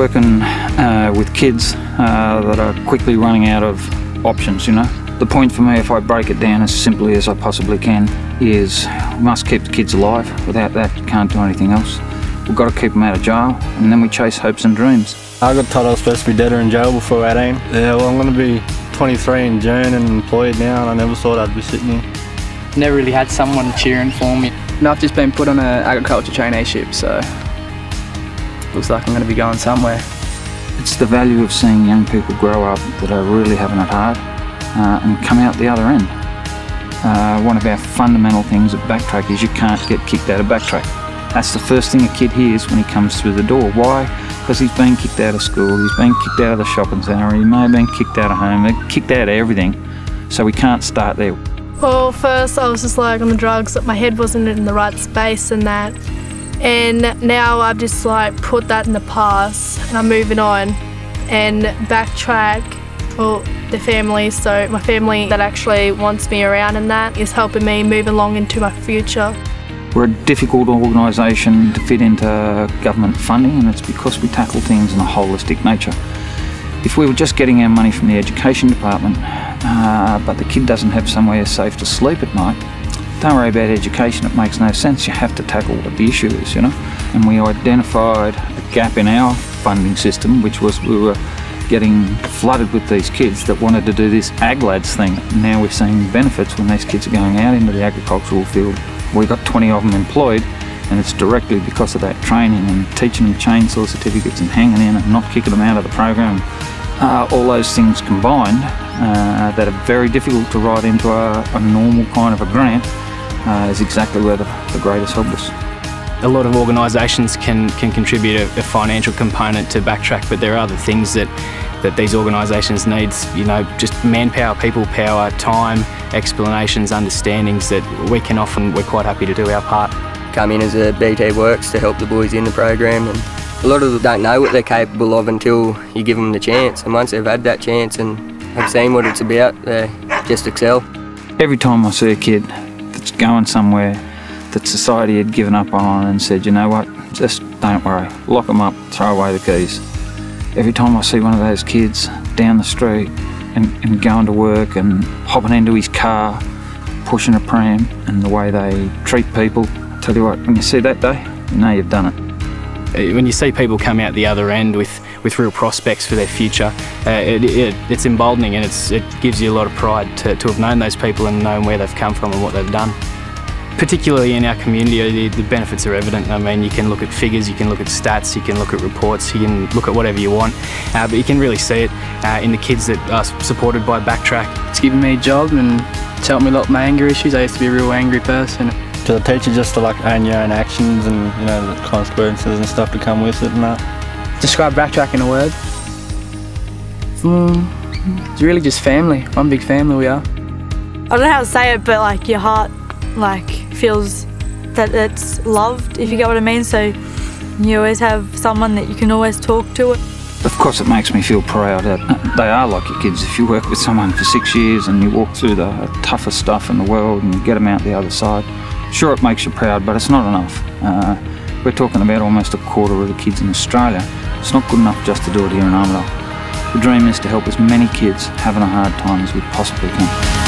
working uh, with kids uh, that are quickly running out of options, you know. The point for me, if I break it down as simply as I possibly can, is we must keep the kids alive. Without that, you can't do anything else. We've got to keep them out of jail, and then we chase hopes and dreams. I got told I was supposed to be dead or in jail before 18. Yeah, well, I'm going to be 23 in June and employed now, and I never thought I'd be sitting here. Never really had someone cheering for me. And I've just been put on an agriculture traineeship, so looks like I'm going to be going somewhere. It's the value of seeing young people grow up that are really having it hard uh, and come out the other end. Uh, one of our fundamental things at Backtrack is you can't get kicked out of Backtrack. That's the first thing a kid hears when he comes through the door. Why? Because he's been kicked out of school, he's been kicked out of the shopping centre, he may have been kicked out of home, they're kicked out of everything. So we can't start there. Well, first I was just like on the drugs, that my head wasn't in the right space and that. And now I've just like put that in the past and I'm moving on and backtrack for the family. So my family that actually wants me around and that is helping me move along into my future. We're a difficult organisation to fit into government funding and it's because we tackle things in a holistic nature. If we were just getting our money from the education department, uh, but the kid doesn't have somewhere safe to sleep at night, don't worry about education, it makes no sense. You have to tackle what the issue is, you know. And we identified a gap in our funding system, which was we were getting flooded with these kids that wanted to do this ag lads thing. Now we're seeing benefits when these kids are going out into the agricultural field. We got 20 of them employed and it's directly because of that training and teaching them chainsaw certificates and hanging in and not kicking them out of the program. Uh, all those things combined uh, that are very difficult to write into a, a normal kind of a grant uh, is exactly where the, the greatest help us. A lot of organisations can, can contribute a, a, financial component to Backtrack, but there are other things that, that these organisations need, you know, just manpower, people power, time, explanations, understandings that we can often, we're quite happy to do our part. Come in as a BT Works to help the boys in the program and a lot of them don't know what they're capable of until you give them the chance and once they've had that chance and have seen what it's about, they just excel. Every time I see a kid that's going somewhere that society had given up on and said, you know what, just don't worry, lock them up, throw away the keys. Every time I see one of those kids down the street and, and going to work and hopping into his car, pushing a pram and the way they treat people, I tell you what, when you see that day, you know you've done it. When you see people come out the other end with, with real prospects for their future, uh, it, it, it's emboldening and it's, it gives you a lot of pride to, to have known those people and known where they've come from and what they've done particularly in our community, the, the, benefits are evident. I mean, you can look at figures, you can look at stats, you can look at reports, you can look at whatever you want, uh, but you can really see it uh, in the kids that are supported by Backtrack. It's given me a job and it's helped me a lot with my anger issues. I used to be a real angry person. To the teacher just to like own your own actions and you know the consequences and stuff to come with it and that. Describe Backtrack in a word? Mm, it's really just family. One big family we are. I don't know how to say it, but like your heart like feels that it's loved, if you get what I mean. So you always have someone that you can always talk to. Of course, it makes me feel proud that they are like your kids. If you work with someone for six years and you walk through the toughest stuff in the world and you get them out the other side, sure, it makes you proud, but it's not enough. Uh, we're talking about almost a quarter of the kids in Australia. It's not good enough just to do it here in Armidale. The dream is to help as many kids having a hard time as we possibly can.